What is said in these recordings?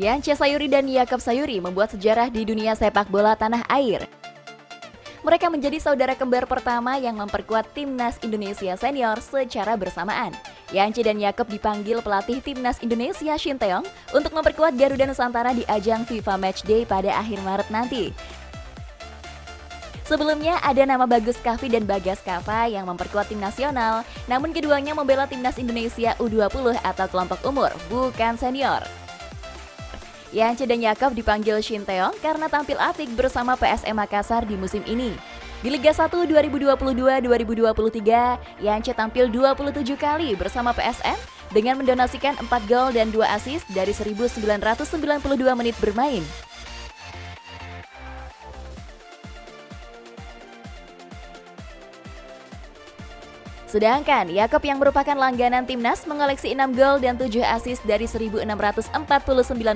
Yance Sayuri dan Yakob Sayuri membuat sejarah di dunia sepak bola tanah air. Mereka menjadi saudara kembar pertama yang memperkuat timnas Indonesia senior secara bersamaan. Yance dan Yakob dipanggil pelatih timnas Indonesia Shin Taeyong untuk memperkuat Garuda Nusantara di ajang FIFA Matchday pada akhir Maret nanti. Sebelumnya ada nama Bagus Kavi dan Bagas Kava yang memperkuat tim nasional, namun keduanya membela timnas Indonesia U20 atau kelompok umur, bukan senior. Yance dan Yakob dipanggil Shin Taeyong karena tampil apik bersama PSM Makassar di musim ini. Di Liga 1 2022-2023, Yance tampil 27 kali bersama PSM dengan mendonasikan 4 gol dan 2 assist dari 1992 menit bermain. Sedangkan Yakob yang merupakan langganan timnas mengoleksi 6 gol dan 7 assist dari 1649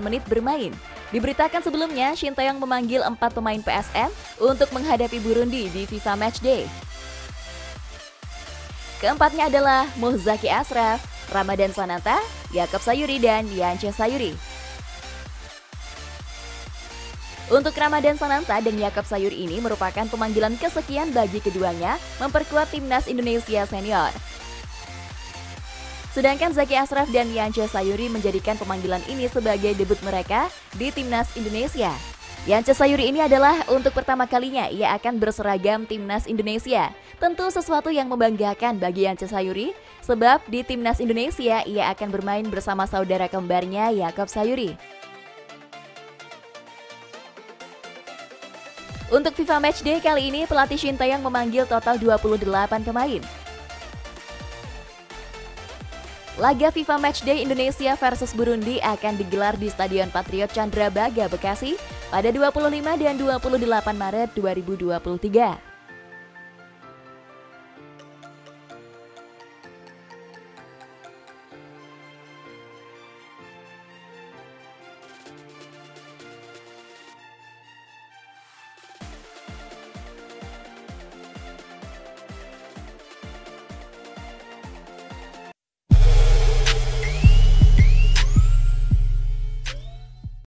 menit bermain. Diberitakan sebelumnya, Shin Taeyong memanggil 4 pemain PSM untuk menghadapi Burundi di FIFA Matchday. Keempatnya adalah Muhzaki Asraf, Ramadan Sananta, Yakob Sayuri, dan Yance Sayuri. Untuk Ramadan Sananta dan Yakob Sayuri ini merupakan pemanggilan kesekian bagi keduanya memperkuat timnas Indonesia senior. Sedangkan Zaki Asraf dan Yance Sayuri menjadikan pemanggilan ini sebagai debut mereka di timnas Indonesia. Yance Sayuri ini adalah untuk pertama kalinya ia akan berseragam timnas Indonesia. Tentu sesuatu yang membanggakan bagi Yance Sayuri, sebab di timnas Indonesia ia akan bermain bersama saudara kembarnya Yakob Sayuri. Untuk FIFA Matchday kali ini, pelatih Shin Taeyong memanggil total 28 pemain. Laga FIFA Matchday Indonesia versus Burundi akan digelar di Stadion Patriot Candrabaga Bekasi pada 25 dan 28 Maret 2023.